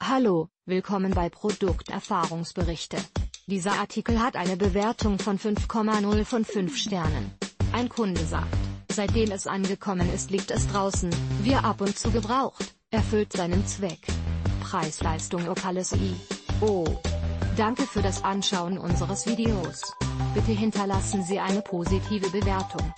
Hallo, willkommen bei Produkterfahrungsberichte. Dieser Artikel hat eine Bewertung von 5,0 von 5 Sternen. Ein Kunde sagt, seitdem es angekommen ist liegt es draußen, wir ab und zu gebraucht, erfüllt seinen Zweck. Preis-Leistung Opales I. Oh. Danke für das Anschauen unseres Videos. Bitte hinterlassen Sie eine positive Bewertung.